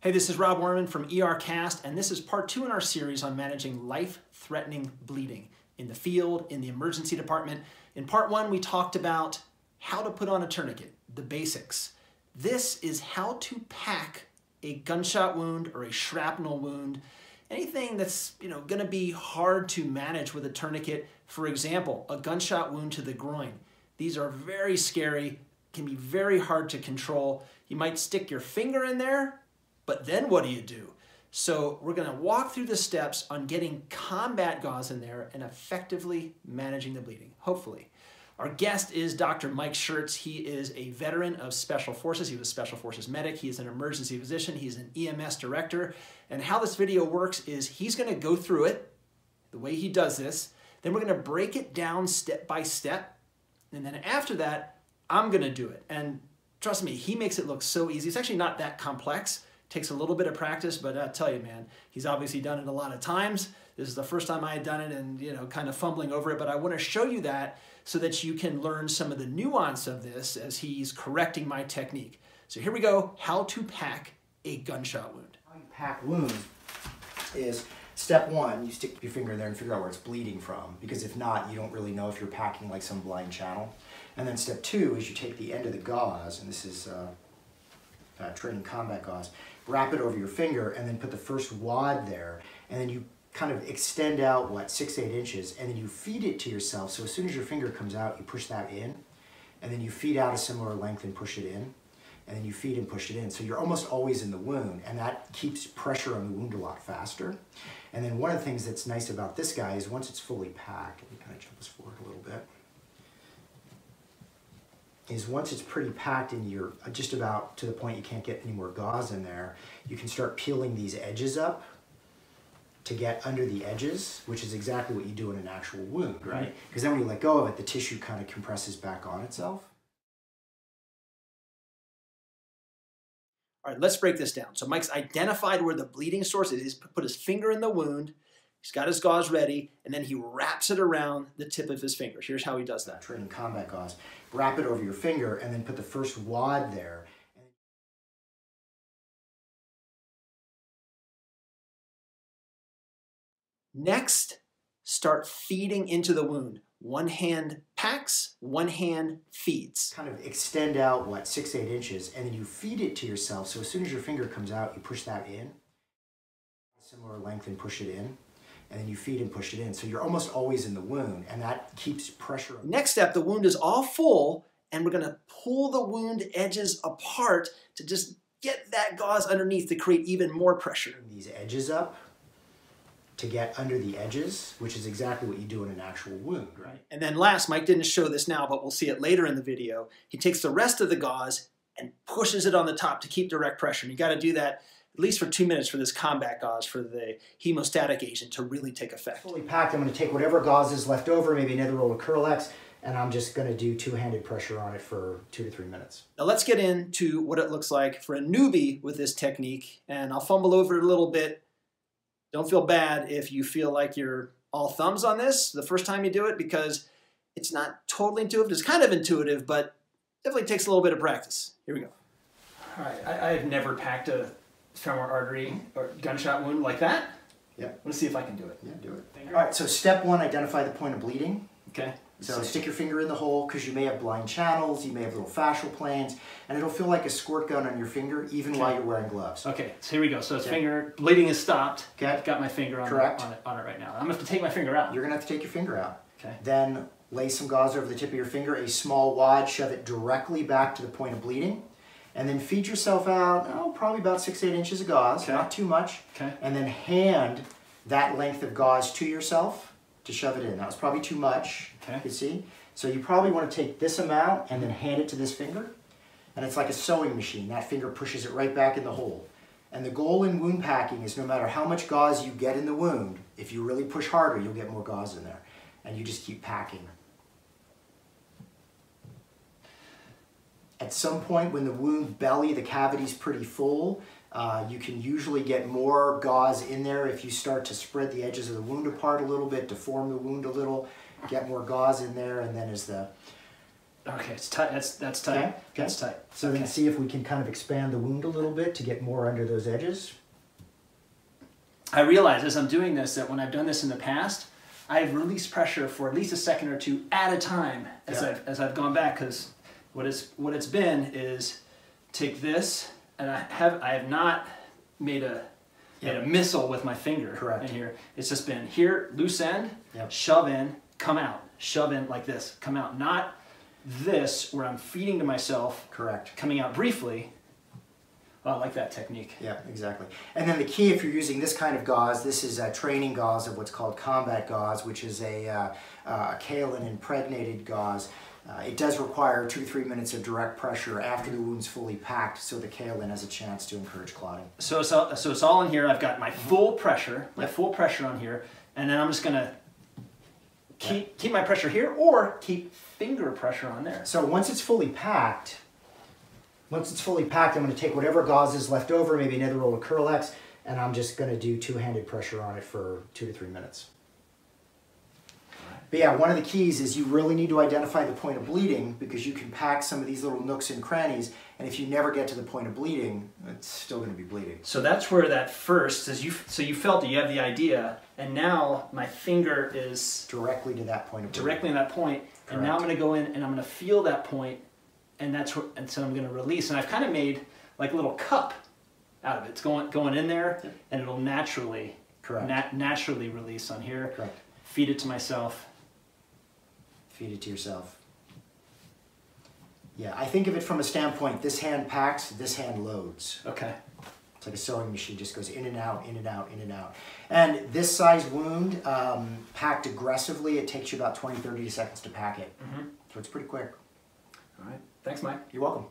Hey, this is Rob Orman from ERCast, and this is part two in our series on managing life-threatening bleeding in the field, in the emergency department. In part one, we talked about how to put on a tourniquet, the basics. This is how to pack a gunshot wound or a shrapnel wound, anything that's you know going to be hard to manage with a tourniquet. For example, a gunshot wound to the groin. These are very scary, can be very hard to control. You might stick your finger in there, but then what do you do? So we're gonna walk through the steps on getting combat gauze in there and effectively managing the bleeding, hopefully. Our guest is Dr. Mike Shertz. He is a veteran of Special Forces. He was a Special Forces medic. He is an emergency physician. He's an EMS director. And how this video works is he's gonna go through it, the way he does this, then we're gonna break it down step by step. And then after that, I'm gonna do it. And trust me, he makes it look so easy. It's actually not that complex. Takes a little bit of practice, but I tell you, man, he's obviously done it a lot of times. This is the first time I had done it and, you know, kind of fumbling over it, but I want to show you that so that you can learn some of the nuance of this as he's correcting my technique. So here we go, how to pack a gunshot wound. How you pack wounds is step one, you stick your finger in there and figure out where it's bleeding from, because if not, you don't really know if you're packing like some blind channel. And then step two is you take the end of the gauze, and this is uh, uh, training combat gauze, wrap it over your finger, and then put the first wad there, and then you kind of extend out, what, six, eight inches, and then you feed it to yourself. So as soon as your finger comes out, you push that in, and then you feed out a similar length and push it in, and then you feed and push it in. So you're almost always in the wound, and that keeps pressure on the wound a lot faster. And then one of the things that's nice about this guy is once it's fully packed, let me kind of jump this forward a little bit, is once it's pretty packed and you're just about to the point you can't get any more gauze in there, you can start peeling these edges up to get under the edges, which is exactly what you do in an actual wound, right? Because then when you let go of it, the tissue kind of compresses back on itself. All right, let's break this down. So Mike's identified where the bleeding source is. He's put his finger in the wound. He's got his gauze ready, and then he wraps it around the tip of his finger. Here's how he does that. Training combat gauze. Wrap it over your finger, and then put the first wad there. Next, start feeding into the wound. One hand packs, one hand feeds. Kind of extend out, what, six, eight inches, and then you feed it to yourself. So as soon as your finger comes out, you push that in. Similar length and push it in. And then you feed and push it in. So you're almost always in the wound, and that keeps pressure. Next step, the wound is all full, and we're gonna pull the wound edges apart to just get that gauze underneath to create even more pressure. These edges up to get under the edges, which is exactly what you do in an actual wound, right? And then last, Mike didn't show this now, but we'll see it later in the video. He takes the rest of the gauze and pushes it on the top to keep direct pressure. And you got to do that at least for two minutes for this combat gauze for the hemostatic agent to really take effect. Fully packed, I'm going to take whatever gauze is left over, maybe another roll of Kerlix, and I'm just going to do two-handed pressure on it for two to three minutes. Now let's get into what it looks like for a newbie with this technique, and I'll fumble over it a little bit don't feel bad if you feel like you're all thumbs on this the first time you do it because it's not totally intuitive. It's kind of intuitive, but definitely takes a little bit of practice. Here we go. All right, I, have never packed a femoral artery or gunshot wound like that. Yep. Let's see if I can do it. Yeah, do it. All right, so step one, identify the point of bleeding. Okay. So stick your finger in the hole because you may have blind channels, you may have little fascial planes, and it'll feel like a squirt gun on your finger even okay. while you're wearing gloves. Okay, so here we go. So it's okay. finger, bleeding is stopped. Okay. I've got my finger on, Correct. on, it, on it right now. I'm going to have to take my finger out. You're going to have to take your finger out. Okay. Then lay some gauze over the tip of your finger, a small wad, shove it directly back to the point of bleeding. And then feed yourself out, oh, probably about six, eight inches of gauze, okay. not too much. Okay. And then hand that length of gauze to yourself to shove it in. That was probably too much, okay. you see. So you probably want to take this amount and then hand it to this finger. And it's like a sewing machine. That finger pushes it right back in the hole. And the goal in wound packing is no matter how much gauze you get in the wound, if you really push harder, you'll get more gauze in there. And you just keep packing. At some point when the wound belly, the cavity's pretty full, uh, you can usually get more gauze in there if you start to spread the edges of the wound apart a little bit, deform the wound a little get more gauze in there, and then as the Okay, it's tight. That's that's tight. Okay. That's tight. So then Okay. see if we can kind of expand the wound a little bit to get more under those edges. I realize as I'm doing this that when I've done this in the past, I've released pressure for at least a second or two at a time as Yeah. I've as I've gone back because what is what it's been is take this and I have I have not made a made a missile with my finger Correct. in here. It's just been here loose end, Yep. shove in, come out, shove in like this, come out. Not this where I'm feeding to myself, Correct. coming out briefly. Oh, I like that technique. Yeah, exactly. And then the key, if you're using this kind of gauze, this is a training gauze of what's called combat gauze, which is a, uh, uh, kaolin impregnated gauze. Uh, it does require two to three minutes of direct pressure after the wound's fully packed, so the kaolin has a chance to encourage clotting. So it's all, so it's all in here. I've got my full pressure, my full pressure on here, and then I'm just gonna keep keep my pressure here or keep finger pressure on there. So once it's fully packed, once it's fully packed, I'm going to take whatever gauze is left over, maybe another roll of Kerlix, and I'm just going to do two-handed pressure on it for two to three minutes. But yeah, one of the keys is you really need to identify the point of bleeding because you can pack some of these little nooks and crannies, and if you never get to the point of bleeding, it's still going to be bleeding. So that's where that first is you. So you felt it, you have the idea, and now my finger is Directly to that point of bleeding. directly in that point, and now I'm gonna go in and I'm gonna feel that point, and that's where, and so I'm gonna release, and I've kind of made like a little cup out of it. It's going going in there, Yep. and it'll naturally Correct. nat- naturally release on here. Correct. Feed it to myself. Feed it to yourself. Yeah, I think of it from a standpoint, this hand packs, this hand loads. Okay. It's like a sewing machine, just goes in and out, in and out, in and out. And this size wound, um, packed aggressively, it takes you about 20, 30 seconds to pack it. Mm-hmm. So it's pretty quick. All right. Thanks, Mike. You're welcome.